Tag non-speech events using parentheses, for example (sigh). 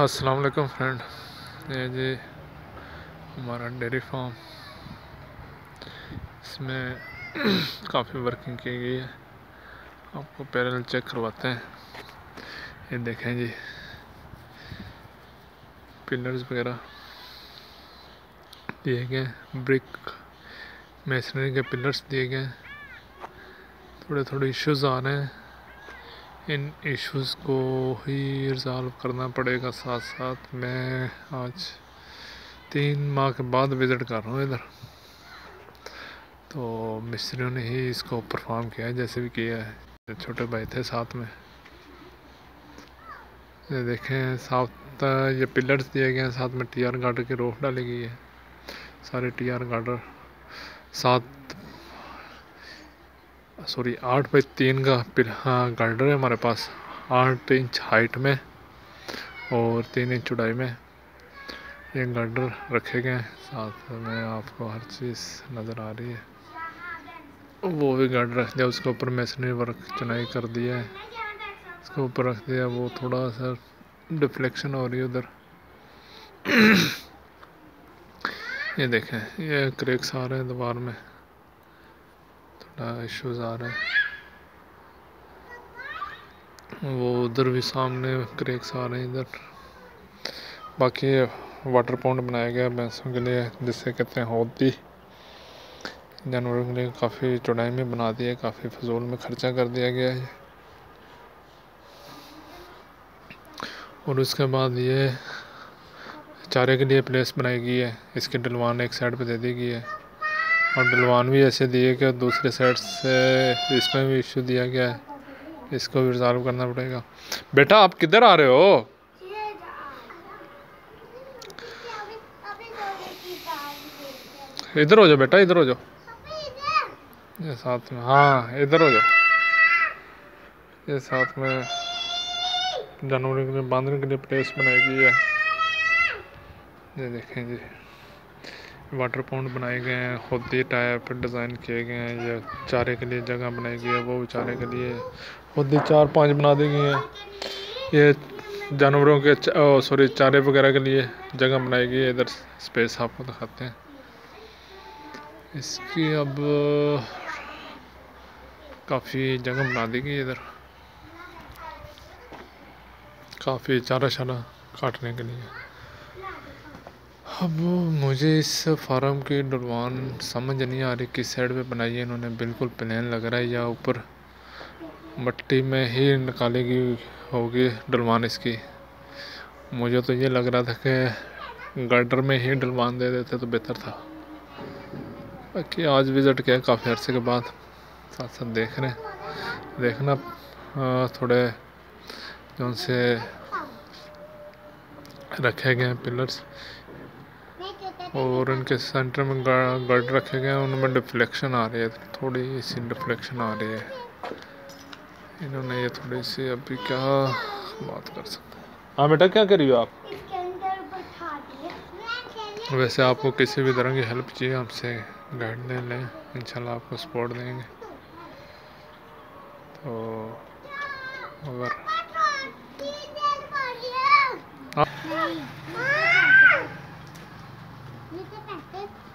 अस्सलाम फ्रेंड। ये जी हमारा डेयरी फार्म। इसमें (clears throat) काफ़ी वर्किंग की गई है। आपको पैरल चेक करवाते हैं। ये देखें जी। पिलर्स वगैरह। दिए गए ब्रिक मेसनरी के पिलर्स दिए गए थोड़े थोड़े इश्यूज़ आ रहे हैं। इन इश्यूज़ को ही रिज़ॉल्व करना पड़ेगा साथ साथ मैं आज तीन माह के बाद विज़िट कर रहा हूँ इधर। तो मिस्त्रियों ने ही इसको परफॉर्म किया है, जैसे भी किया है। छोटे भाई थे साथ में। ये देखें, साथ ये पिलर्स दिए गए हैं, साथ में टी आर गार्डर की रोक डाली गई है। सारे टी आर गार्डर सात सॉरी, आठ बाई तीन का हाँ गार्डर है हमारे पास। आठ इंच हाइट में और तीन इंच चौड़ाई में ये गार्डर रखे गए हैं। साथ में आपको हर चीज़ नज़र आ रही है। वो भी गार्डर रख दिया उसके ऊपर मैसनरी वर्क चुनाई कर दिया है। उसके ऊपर रख दिया, वो थोड़ा सा डिफ्लेक्शन हो रही है उधर। (clears throat) ये देखें, ये क्रेक्स आ रहे हैं दीवार में। इश्यूज़ आ रहे हैं। वो उधर भी सामने क्रेक्स आ रहे हैं इधर। बाकी वाटर पॉन्ड बनाया गया भैंसों के लिए जिससे कहते हैं होती जानवरों के लिए काफ़ी चौड़ाई में बना दिया काफ़ी फजूल में खर्चा कर दिया गया है। और उसके बाद ये चारे के लिए प्लेस बनाई गई है, इसकी डलवान एक साइड पे दे दी गई है। और डलवान भी ऐसे दिए कि दूसरे साइड से इसमें भी इशू दिया गया है। इसको भी रिजॉल्व करना पड़ेगा। बेटा, आप किधर आ रहे हो? इधर हो जाओ बेटा, इधर हो जाओ। ये साथ में हाँ इधर हो जाओ। ये साथ में जानवरों के लिए, बांधने के लिए प्लेस बनाई गई है। ये देखें जी। वाटर पॉन्ड बनाए गए हैं, खुदी टाइप डिज़ाइन किए गए हैं, या चारे के लिए जगह बनाई गई है, वो भी चारे के लिए। खुदी चार पाँच बना दी गई हैं। ये जानवरों के सॉरी चारे वगैरह के लिए जगह बनाई गई है, इधर स्पेस आपको दिखाते हैं। इसकी अब काफ़ी जगह बना दी गई इधर। काफ़ी चारा शारा काटने के लिए। अब मुझे इस फार्म की डलवान समझ नहीं आ रही किस साइड पे बनाई है इन्होंने। बिल्कुल प्लेन लग रहा है, या ऊपर मट्टी में ही निकालेगी होगी डलवान इसकी। मुझे तो ये लग रहा था कि गार्डर में ही डलवान दे देते तो बेहतर था। बाकी आज विज़िट किया काफ़ी अर्से के बाद। साथ साथ देख रहे हैं। देखना थोड़े जो से रखे गए हैं पिलर्स और उनके सेंटर में गर्ड रखे गए हैं। उनमें डिफ्लेक्शन आ रही है थोड़ी सी डिफ्लेक्शन आ रही है। इन्होंने ये थोड़ी सी अभी क्या बात कर सकते हैं। हाँ बेटा क्या करिए आप? वैसे आपको किसी भी तरह की हेल्प चाहिए आपसे गाइड ले लें इंशाल्लाह आपको सपोर्ट देंगे। तो अगर आप